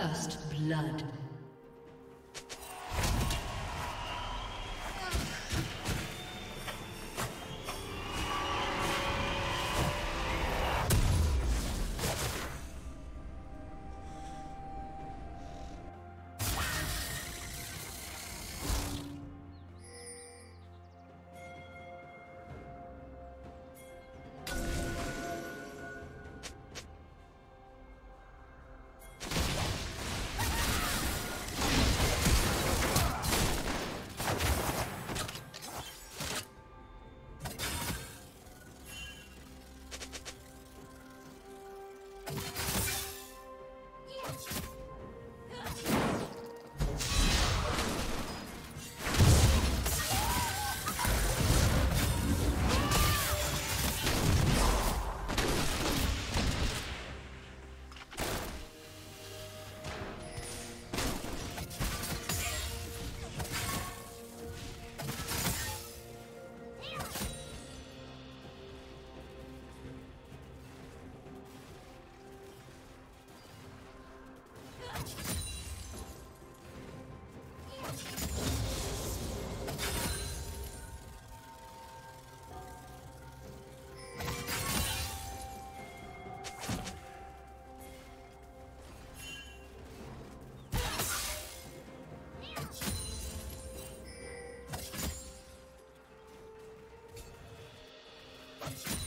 First blood. Watch.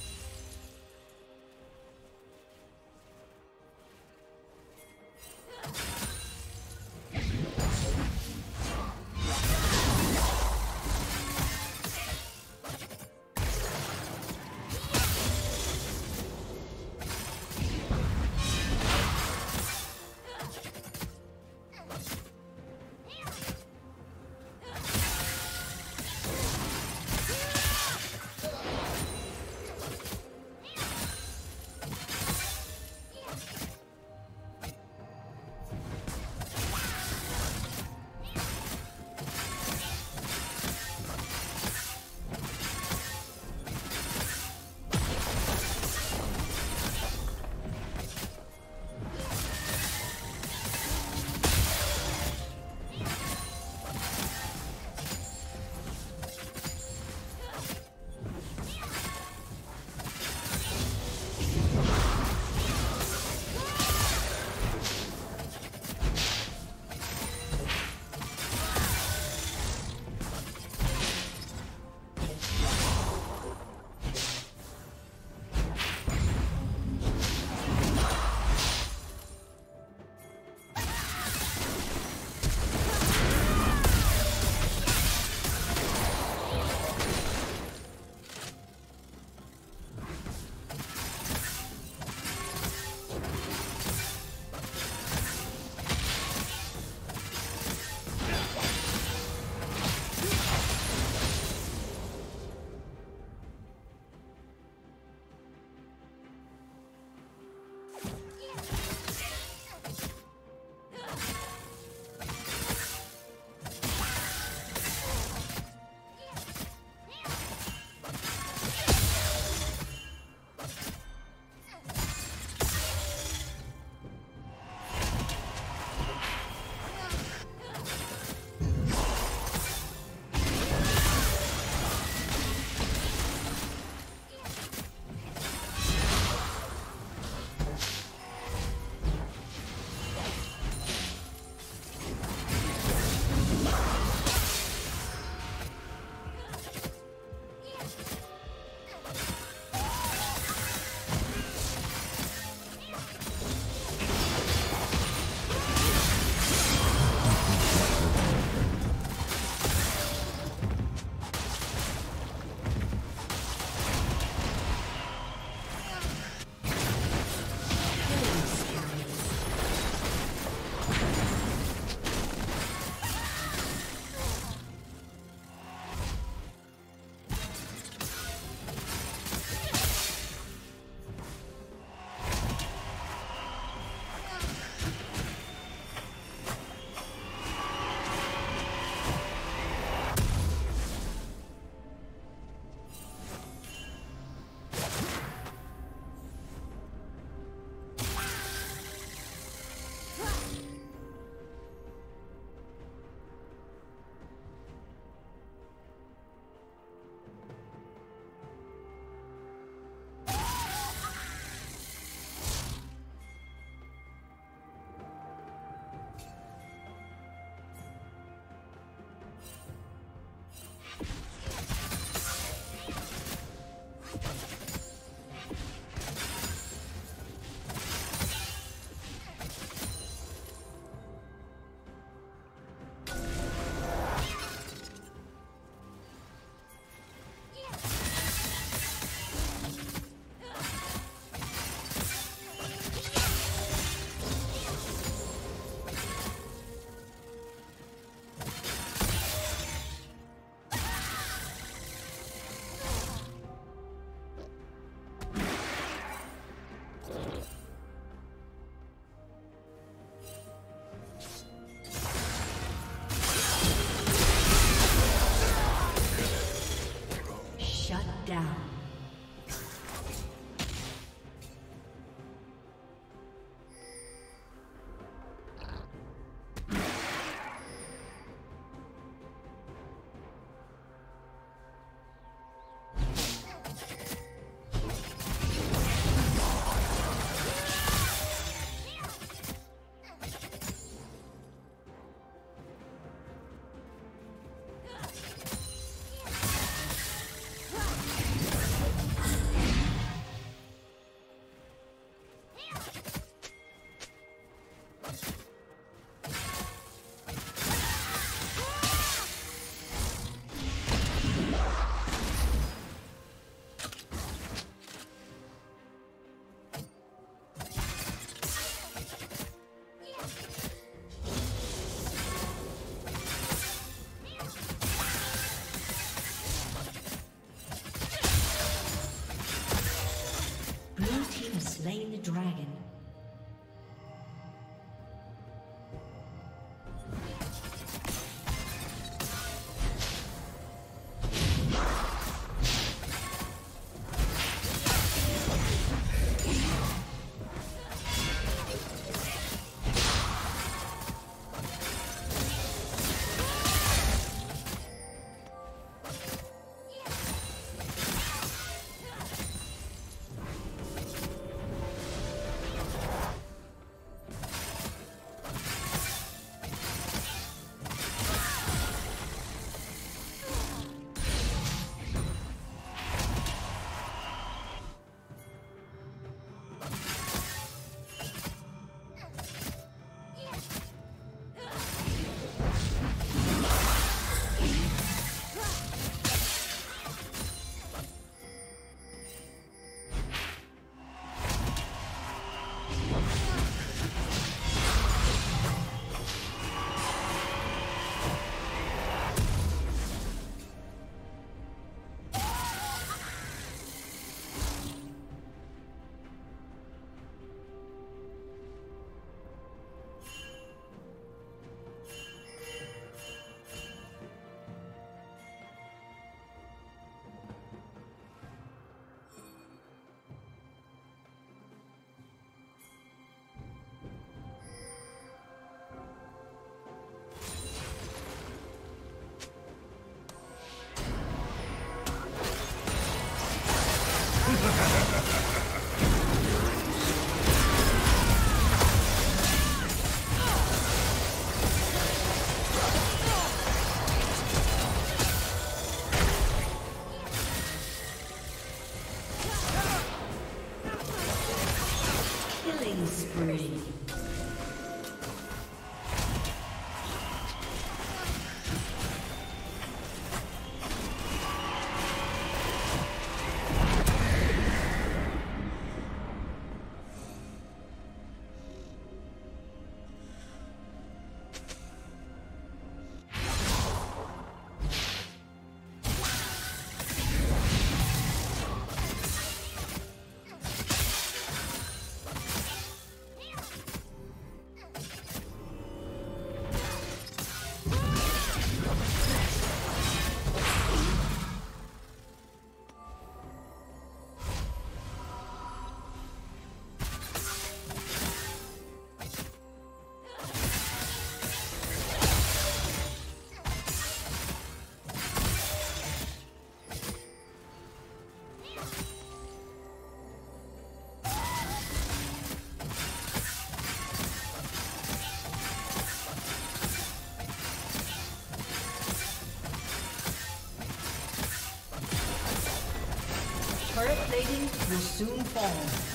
Soon fall.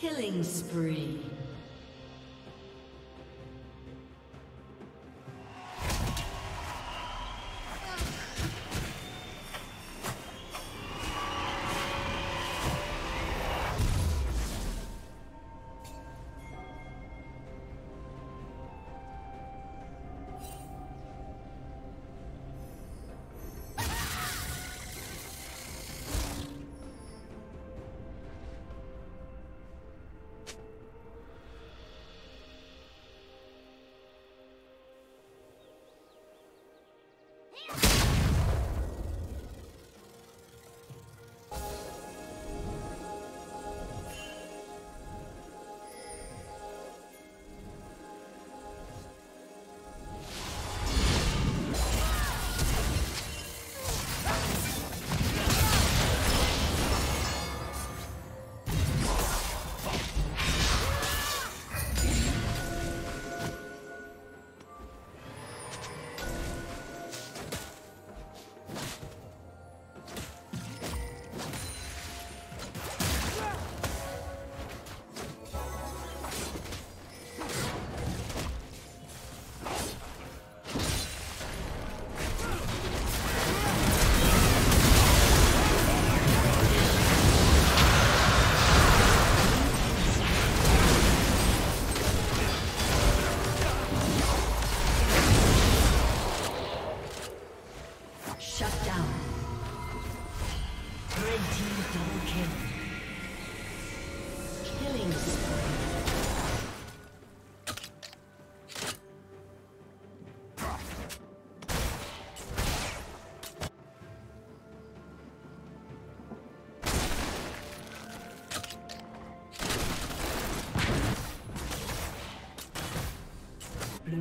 Killing spree.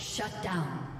Shut down.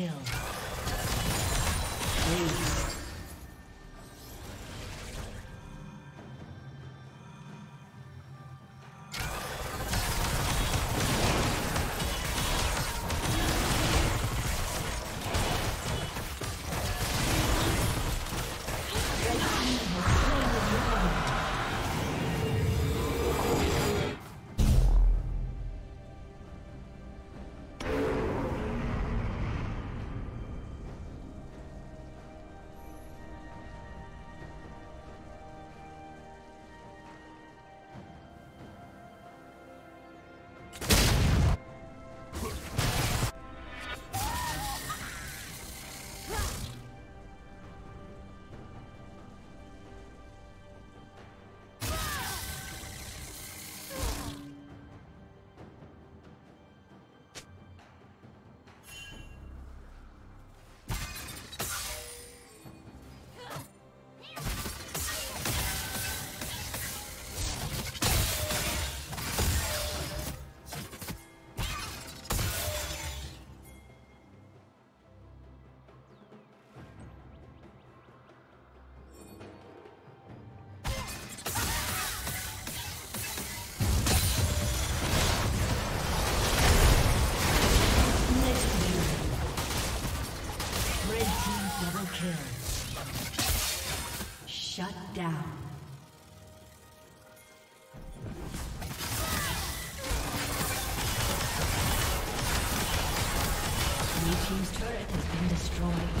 kill. Red team double kill. Shut down. Blue team's turret has been destroyed.